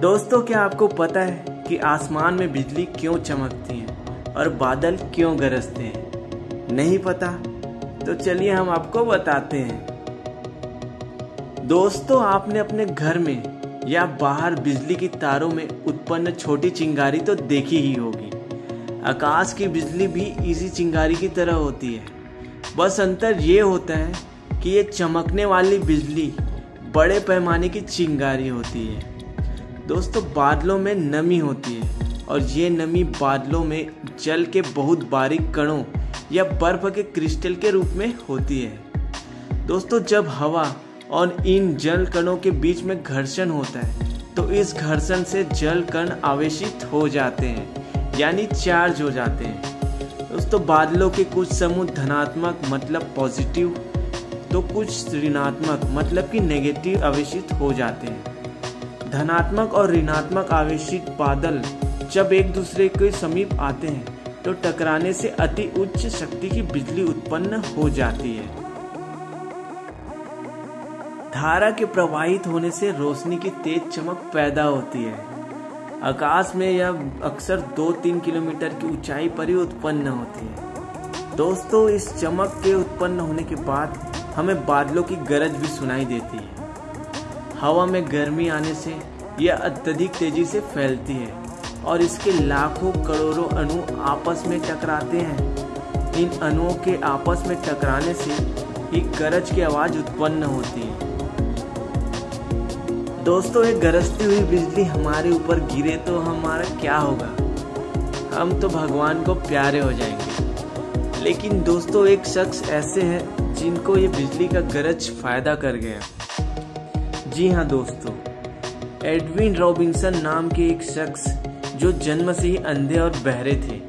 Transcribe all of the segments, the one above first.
दोस्तों, क्या आपको पता है कि आसमान में बिजली क्यों चमकती है और बादल क्यों गरजते हैं? नहीं पता? तो चलिए हम आपको बताते हैं। दोस्तों, आपने अपने घर में या बाहर बिजली की तारों में उत्पन्न छोटी चिंगारी तो देखी ही होगी। आकाश की बिजली भी इसी चिंगारी की तरह होती है। बस अंतर ये होता है कि ये चमकने वाली बिजली बड़े पैमाने की चिंगारी होती है। दोस्तों, बादलों में नमी होती है और ये नमी बादलों में जल के बहुत बारीक कणों या बर्फ़ के क्रिस्टल के रूप में होती है। दोस्तों, जब हवा और इन जल कणों के बीच में घर्षण होता है तो इस घर्षण से जल कण आवेशित हो जाते हैं, यानी चार्ज हो जाते हैं। दोस्तों, बादलों के कुछ समूह धनात्मक मतलब पॉजिटिव तो कुछ ऋणात्मक मतलब कि नेगेटिव आवेशित हो जाते हैं। धनात्मक और ऋणात्मक आवेशित बादल जब एक दूसरे के समीप आते हैं तो टकराने से अति उच्च शक्ति की बिजली उत्पन्न हो जाती है। धारा के प्रवाहित होने से रोशनी की तेज चमक पैदा होती है। आकाश में यह अक्सर दो तीन किलोमीटर की ऊंचाई पर ही उत्पन्न होती है। दोस्तों, इस चमक के उत्पन्न होने के बाद हमें बादलों की गरज भी सुनाई देती है। हवा में गर्मी आने से यह अत्यधिक तेज़ी से फैलती है और इसके लाखों करोड़ों अणु आपस में टकराते हैं। इन अणुओं के आपस में टकराने से ही गरज की आवाज़ उत्पन्न होती है। दोस्तों, ये गरजती हुई बिजली हमारे ऊपर गिरे तो हमारा क्या होगा? हम तो भगवान को प्यारे हो जाएँगे। लेकिन दोस्तों, एक शख्स ऐसे हैं जिनको ये बिजली का गरज फ़ायदा कर गया। जी हाँ दोस्तों, एडविन रॉबिन्सन नाम के एक शख्स जो जन्म से ही अंधे और बहरे थे,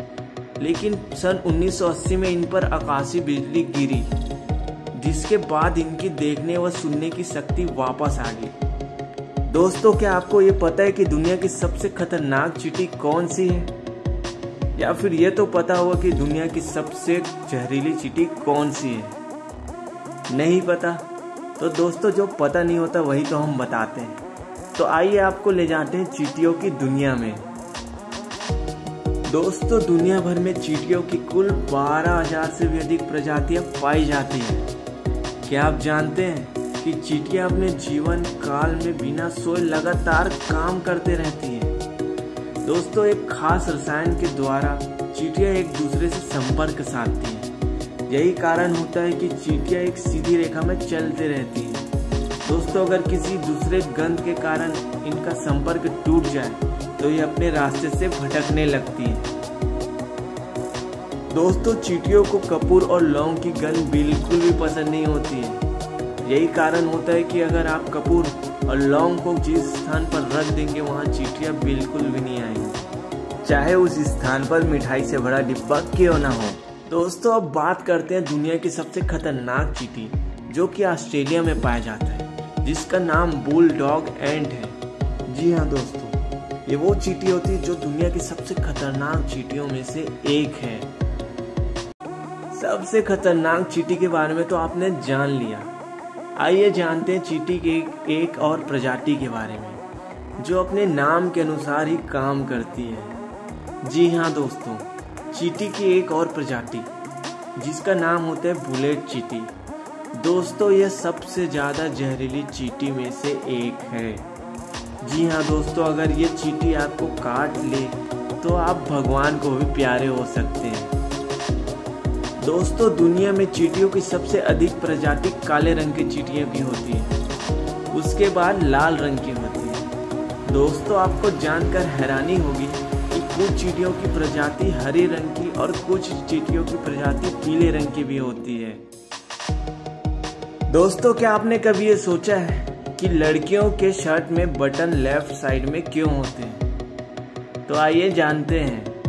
लेकिन सन 1980 में इन पर आकाशीय बिजली गिरी, जिसके बाद इनकी देखने व सुनने की शक्ति वापस आ गई। दोस्तों, क्या आपको ये पता है कि दुनिया की सबसे खतरनाक चीटी कौन सी है? या फिर ये तो पता होगा कि दुनिया की सबसे जहरीली चीटी कौन सी है? नहीं पता? तो दोस्तों, जो पता नहीं होता वही तो हम बताते हैं। तो आइए आपको ले जाते हैं चीटियों की दुनिया में। दोस्तों, दुनिया भर में चीटियों की कुल बारह हज़ार से भी अधिक प्रजातियाँ पाई जाती हैं। क्या आप जानते हैं कि चीटियाँ अपने जीवन काल में बिना सोए लगातार काम करते रहती हैं? दोस्तों, एक खास रसायन के द्वारा चीटियाँ एक दूसरे से संपर्क साधती हैं। यही कारण होता है कि चीटियाँ एक सीधी रेखा में चलते रहती है। दोस्तों, अगर किसी दूसरे गंध के कारण इनका संपर्क टूट जाए तो ये अपने रास्ते से भटकने लगती है। दोस्तों, चीटियों को कपूर और लौंग की गंध बिल्कुल भी पसंद नहीं होती है। यही कारण होता है कि अगर आप कपूर और लौंग को जिस स्थान पर रख देंगे, वहाँ चीटियाँ बिल्कुल भी नहीं आएँगी। चाहे उस स्थान पर मिठाई से भरा डिब्बा क्यों ना हो। दोस्तों, अब बात करते हैं दुनिया की सबसे खतरनाक चीटी, जो कि ऑस्ट्रेलिया में पाया जाता है, जिसका नाम बुल डॉग एंट है। जी हाँ दोस्तों, ये वो चीटी होती है जो दुनिया की सबसे खतरनाक चीटियों में से एक है। सबसे खतरनाक चीटी के बारे में तो आपने जान लिया। आइए जानते हैं चीटी के एक और प्रजाति के बारे में, जो अपने नाम के अनुसार ही काम करती है। जी हाँ दोस्तों चीटी की एक और प्रजाति, जिसका नाम होता है बुलेट चीटी। दोस्तों, यह सबसे ज़्यादा जहरीली चीटी में से एक है। जी हाँ दोस्तों, अगर ये चीटी आपको काट ले तो आप भगवान को भी प्यारे हो सकते हैं। दोस्तों, दुनिया में चीटियों की सबसे अधिक प्रजाति काले रंग की चीटियाँ भी होती हैं। उसके बाद लाल रंग की होती है। दोस्तों, आपको जानकर हैरानी होगी कुछ चीटियों की प्रजाति हरे रंग की और कुछ चीटियों की प्रजाति पीले रंग की भी होती है। दोस्तों, क्या आपने कभी ये सोचा है कि लड़कियों के शर्ट में बटन लेफ़्ट साइड में क्यों होते हैं? तो आइए जानते हैं।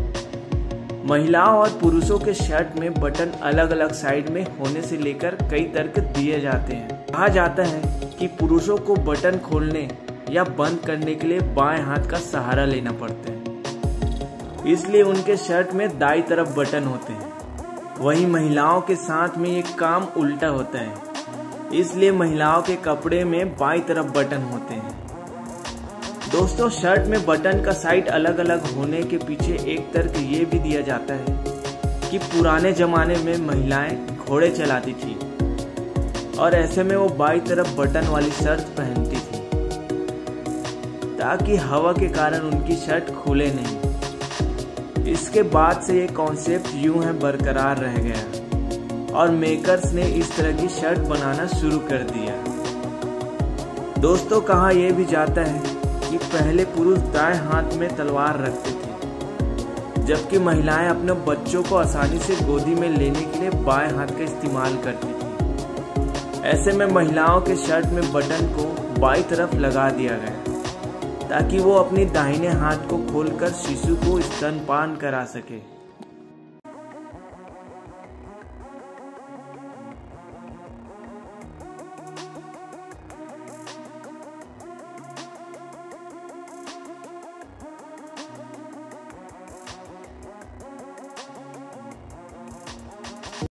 महिलाओं और पुरुषों के शर्ट में बटन अलग अलग साइड में होने से लेकर कई तर्क दिए जाते हैं। कहा जाता है कि पुरुषों को बटन खोलने या बंद करने के लिए बाएँ हाथ का सहारा लेना पड़ता है। इसलिए उनके शर्ट में दाई तरफ़ बटन होते हैं। वही महिलाओं के साथ में ये काम उल्टा होता है। इसलिए महिलाओं के कपड़े में बाई तरफ़ बटन होते हैं। दोस्तों, शर्ट में बटन का साइड अलग अलग होने के पीछे एक तर्क ये भी दिया जाता है कि पुराने जमाने में महिलाएँ घोड़े चलाती थी और ऐसे में वो बाई तरफ़ बटन वाली शर्ट पहनती थी ताकि हवा के कारण उनकी शर्ट खुले नहीं। इसके बाद से ये कॉन्सेप्ट यूँ है, बरकरार रह गया और मेकर्स ने इस तरह की शर्ट बनाना शुरू कर दिया दोस्तों, कहा यह भी जाता है कि पहले पुरुष दाएँ हाथ में तलवार रखते थे, जबकि महिलाएँ अपने बच्चों को आसानी से गोदी में लेने के लिए बाएँ हाथ का इस्तेमाल करती थी। ऐसे में महिलाओं के शर्ट में बटन को बाई तरफ़ लगा दिया गया। ताकि वो अपने दाहिने हाथ को खोलकर शिशु को स्तनपान करा सके।